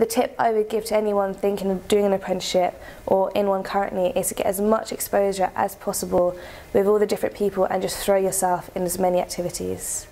the tip I would give to anyone thinking of doing an apprenticeship or in one currently is to get as much exposure as possible with all the different people and just throw yourself in as many activities.